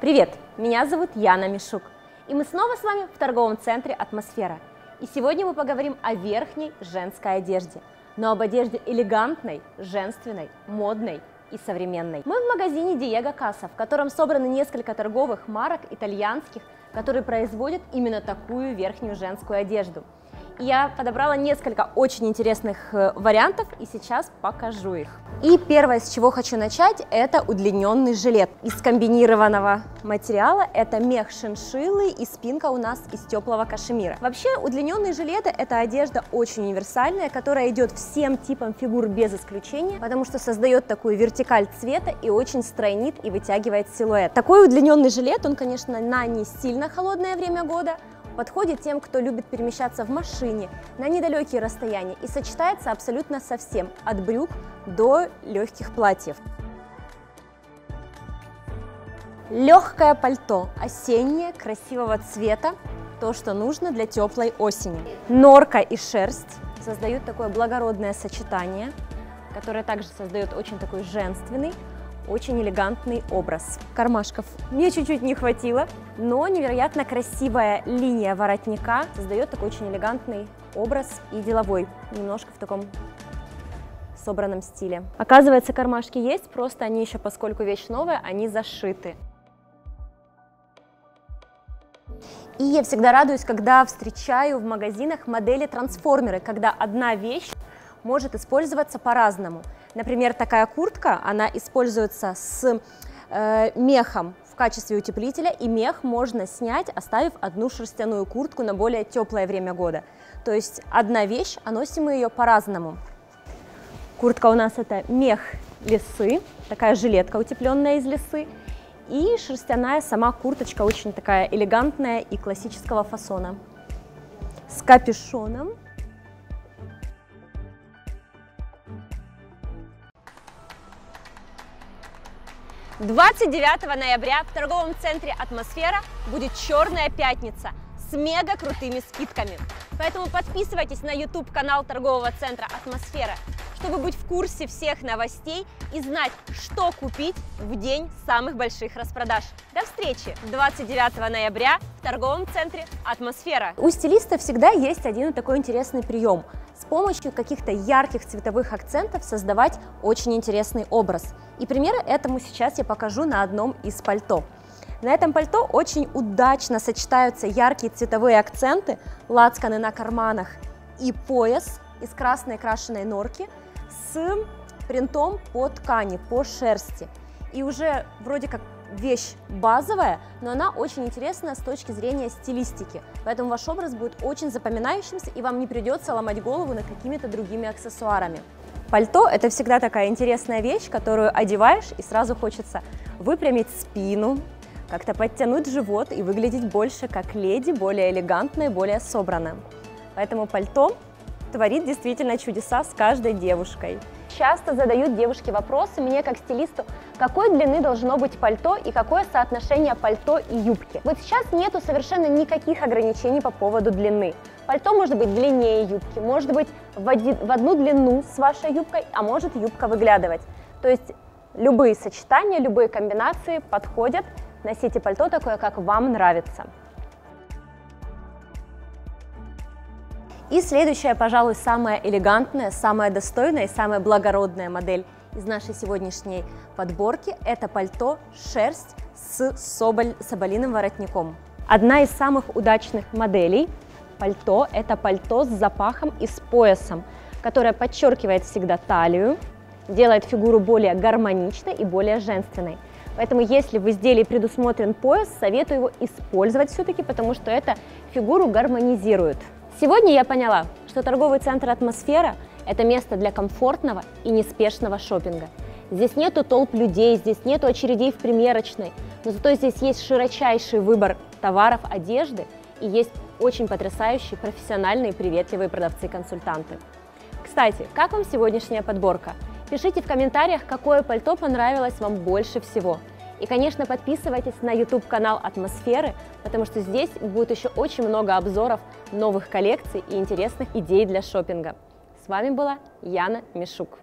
Привет, меня зовут Яна Мишук, и мы снова с вами в торговом центре «Атмосфера». И сегодня мы поговорим о верхней женской одежде, но об одежде элегантной, женственной, модной и современной. Мы в магазине Диего Касса, в котором собраны несколько торговых марок итальянских, которые производят именно такую верхнюю женскую одежду – я подобрала несколько очень интересных э, вариантов и сейчас покажу их. И первое, с чего хочу начать, это удлиненный жилет из комбинированного материала. Это мех шиншиллы и спинка у нас из теплого кашемира. Вообще удлиненные жилеты это одежда очень универсальная, которая идет всем типам фигур без исключения, потому что создает такую вертикаль цвета и очень стройнит и вытягивает силуэт. Такой удлиненный жилет, он, конечно, на не сильно холодное время года, подходит тем, кто любит перемещаться в машине на недалекие расстояния и сочетается абсолютно со всем, от брюк до легких платьев. Легкое пальто, осеннее, красивого цвета, то, что нужно для теплой осени. Норка и шерсть создают такое благородное сочетание, которое также создает очень такой женственный, очень элегантный образ. Кармашков мне чуть-чуть не хватило, но невероятно красивая линия воротника создает такой очень элегантный образ и деловой, немножко в таком собранном стиле. Оказывается, кармашки есть, просто они еще, поскольку вещь новая, они зашиты. И я всегда радуюсь, когда встречаю в магазинах модели-трансформеры, когда одна вещь может использоваться по-разному. Например, такая куртка, она используется с э, мехом в качестве утеплителя, и мех можно снять, оставив одну шерстяную куртку на более теплое время года. То есть одна вещь, а носим мы ее по-разному. Куртка у нас это мех лисы, такая жилетка утепленная из лисы, и шерстяная сама курточка, очень такая элегантная и классического фасона. С капюшоном 29 ноября в торговом центре «Атмосфера» будет «Черная пятница» с мега крутыми скидками. Поэтому подписывайтесь на YouTube-канал торгового центра «Атмосфера», чтобы быть в курсе всех новостей и знать, что купить в день самых больших распродаж. До встречи 29 ноября в торговом центре «Атмосфера». У стилиста всегда есть один такой интересный прием – с помощью каких-то ярких цветовых акцентов создавать очень интересный образ. И примеры этому сейчас я покажу на одном из пальто. На этом пальто очень удачно сочетаются яркие цветовые акценты, лацканы на карманах и пояс из красной крашеной норки с принтом по ткани, по шерсти. И уже вроде как вещь базовая, но она очень интересна с точки зрения стилистики. Поэтому ваш образ будет очень запоминающимся, и вам не придется ломать голову над какими-то другими аксессуарами. Пальто – это всегда такая интересная вещь, которую одеваешь, и сразу хочется выпрямить спину, как-то подтянуть живот и выглядеть больше как леди, более элегантно более собранно. Поэтому пальто творит действительно чудеса с каждой девушкой. Часто задают девушки вопросы мне как стилисту, какой длины должно быть пальто и какое соотношение пальто и юбки. Вот сейчас нету совершенно никаких ограничений по поводу длины. Пальто может быть длиннее юбки, может быть в, один, в одну длину с вашей юбкой, а может юбка выглядывать. То есть любые сочетания, любые комбинации подходят. Носите пальто такое, как вам нравится. И следующая, пожалуй, самая элегантная, самая достойная и самая благородная модель из нашей сегодняшней подборки – это пальто шерсть с соболь, соболиным воротником. Одна из самых удачных моделей пальто – это пальто с запахом и с поясом, которое подчеркивает всегда талию, делает фигуру более гармоничной и более женственной. Поэтому если в изделии предусмотрен пояс, советую его использовать все-таки, потому что это фигуру гармонизирует. Сегодня я поняла, что торговый центр «Атмосфера» – это место для комфортного и неспешного шопинга. Здесь нету толп людей, здесь нету очередей в примерочной, но зато здесь есть широчайший выбор товаров, одежды и есть очень потрясающие, профессиональные, приветливые продавцы-консультанты. Кстати, как вам сегодняшняя подборка? Пишите в комментариях, какое пальто понравилось вам больше всего – и, конечно, подписывайтесь на YouTube-канал «Атмосферы», потому что здесь будет еще очень много обзоров новых коллекций и интересных идей для шопинга. С вами была Яна Мишук.